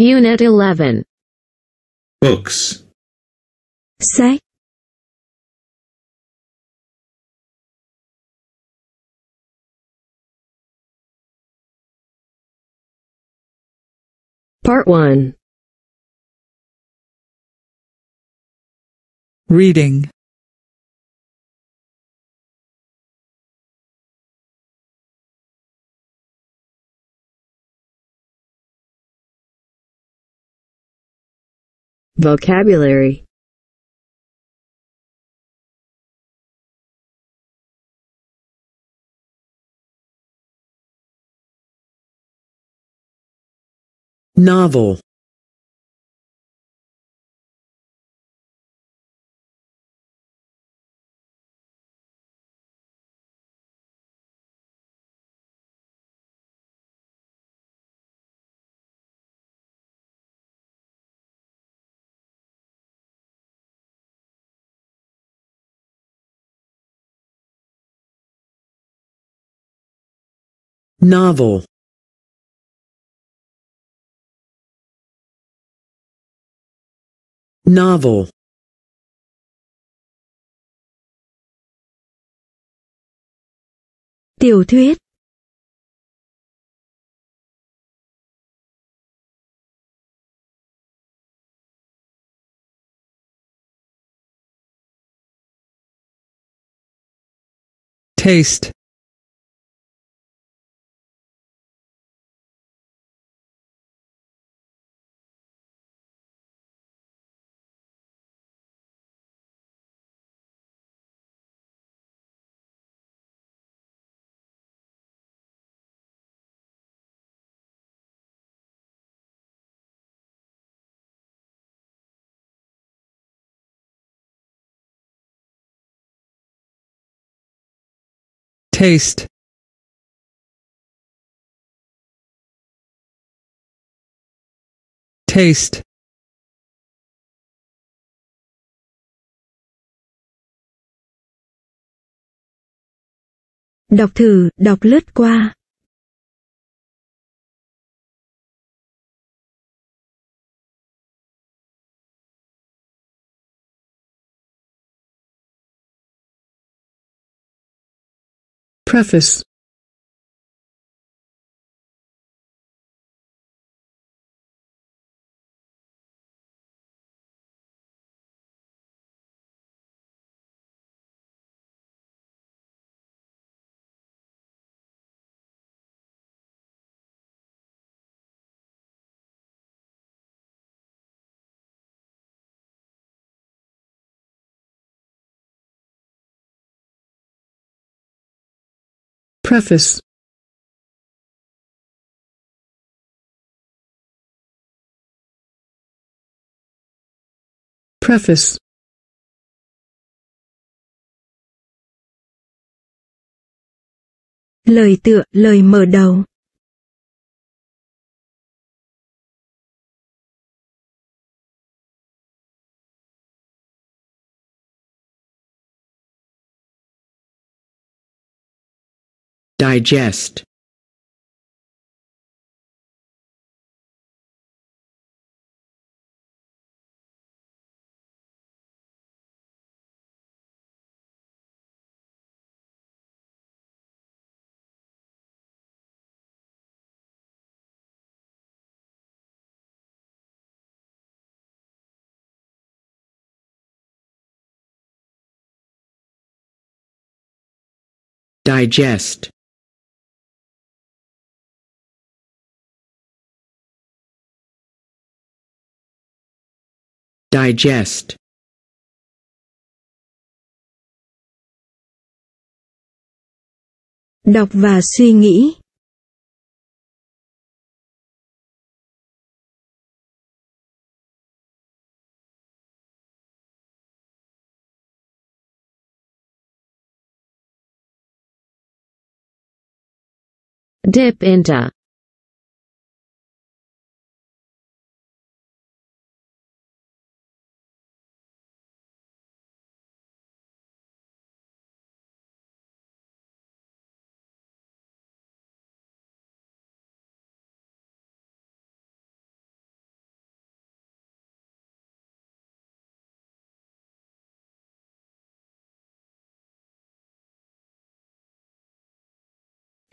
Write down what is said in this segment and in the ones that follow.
Unit 11. Books. sách, Part 1. reading, Vocabulary. novel, novel, novel, tiểu thuyết, taste, taste, taste, đọc thử, đọc lướt qua, preface, preface, preface, lời tựa, lời mở đầu, digest, digest, digest, đọc và suy nghĩ, Dip into.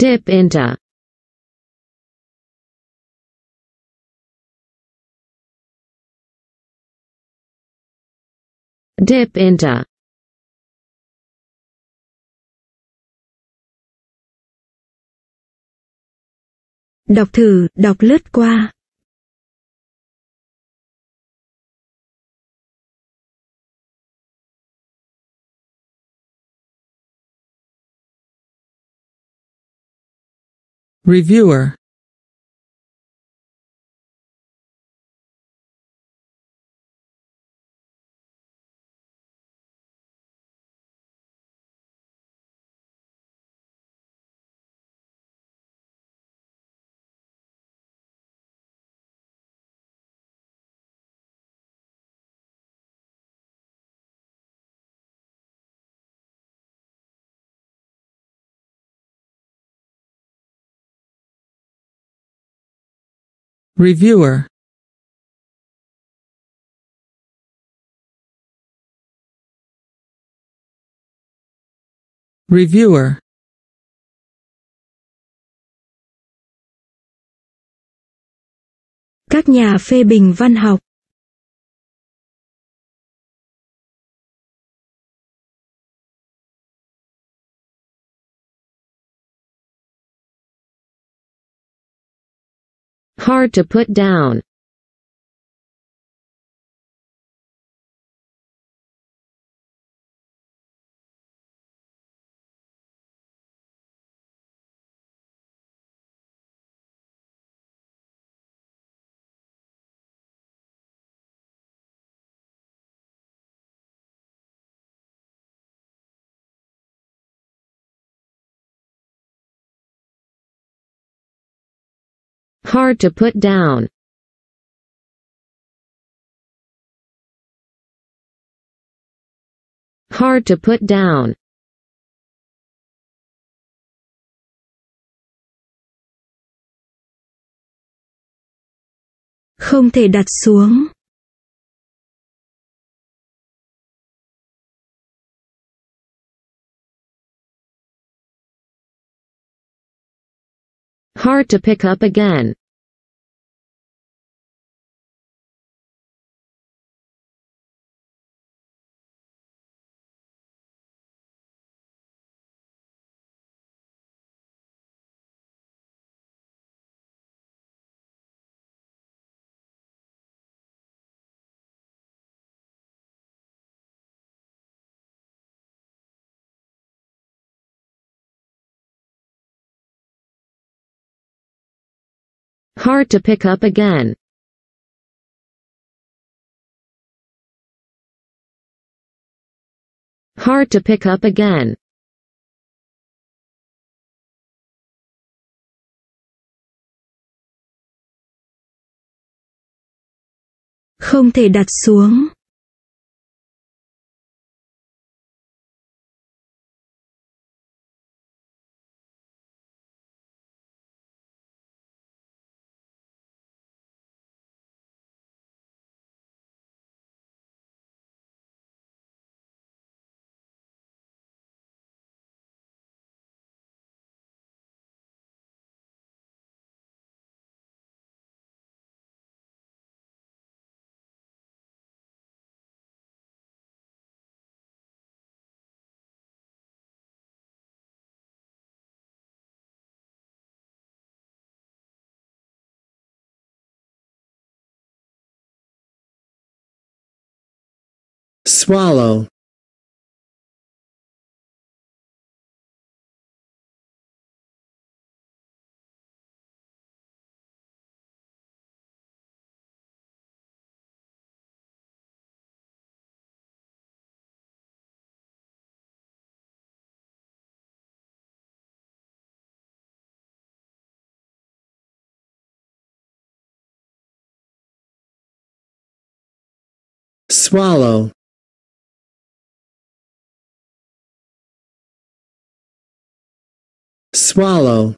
Dip into. Dip into. Đọc thử, đọc lướt qua. Reviewer. Reviewer. Reviewer. Các nhà phê bình văn học. Hard to put down. Hard to put down. Hard to put down. Không thể đặt xuống. Hard to pick up again. Hard to pick up again. Hard to pick up again. Không thể đặt xuống. Swallow, swallow, swallow.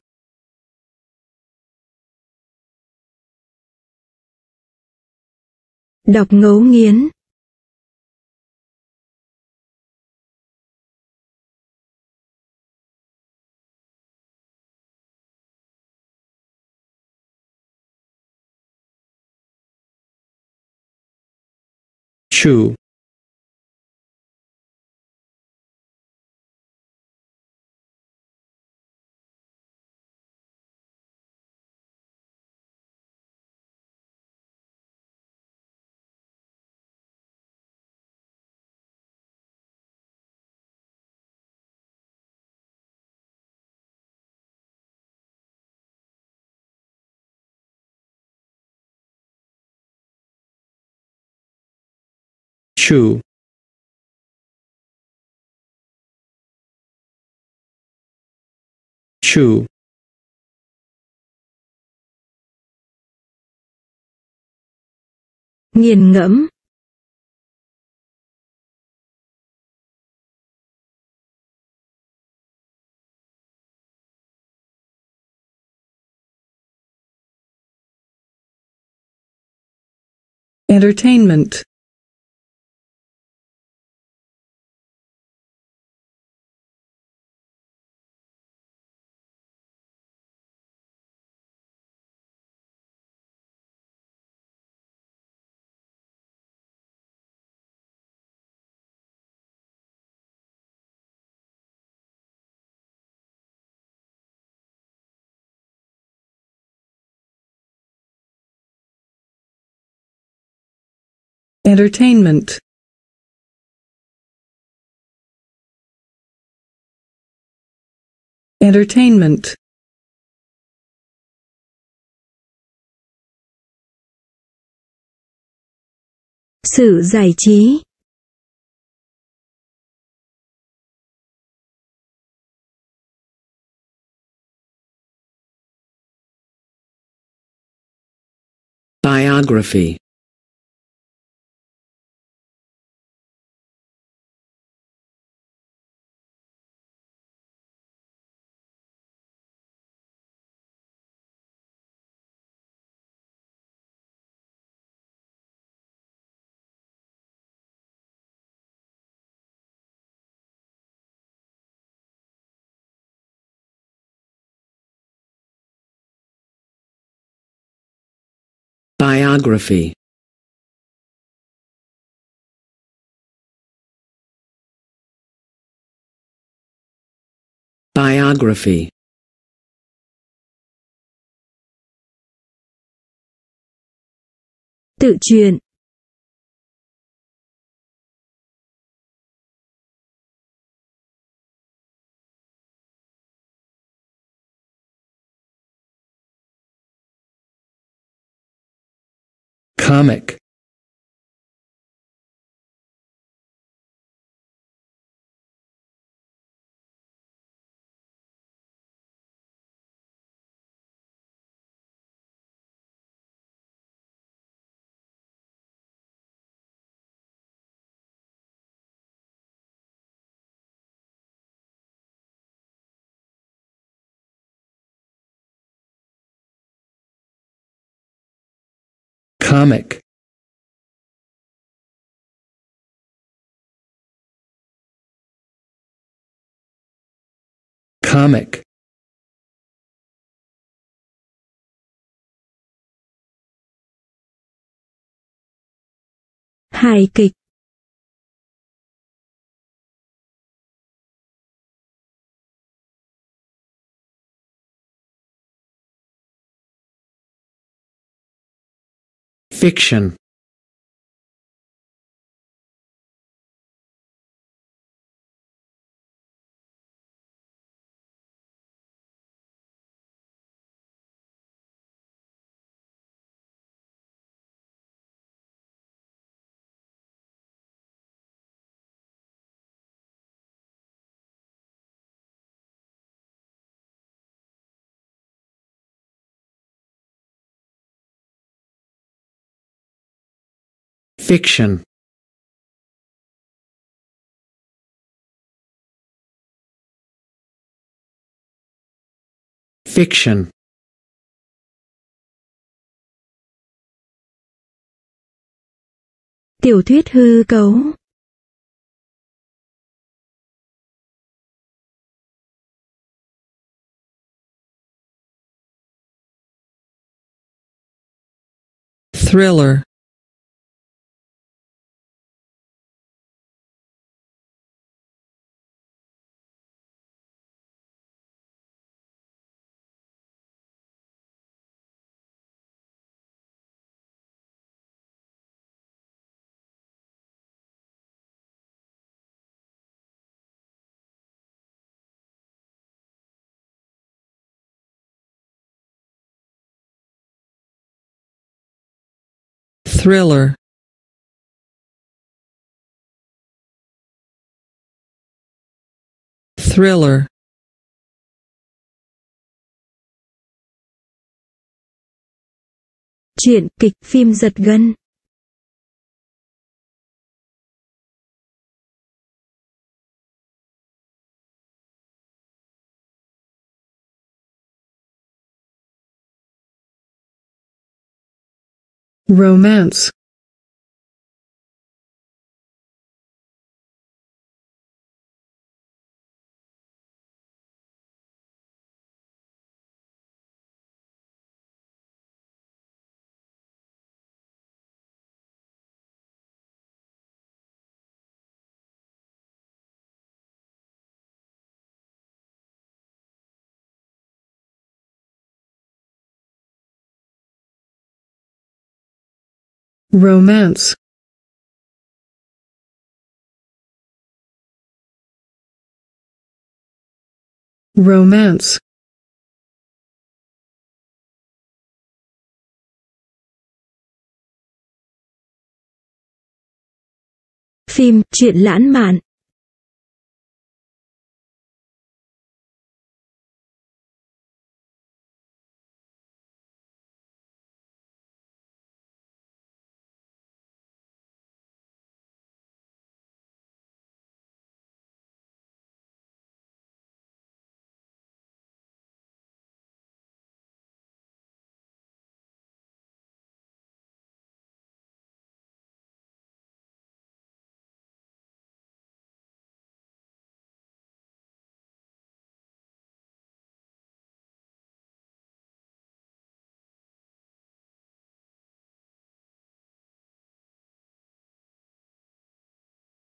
Đọc ngấu nghiến. Chew. True. True. nghiền ngẫm Entertainment. Entertainment. Entertainment. sự giải trí Biography. Biography. Biography. tự truyện Comic. Comic. hài kịch Fiction. Fiction. Fiction. tiểu thuyết hư cấu Thriller. Thriller, thriller, truyện kịch phim giật gân, romance, romance, romance, phim truyện lãng mạn,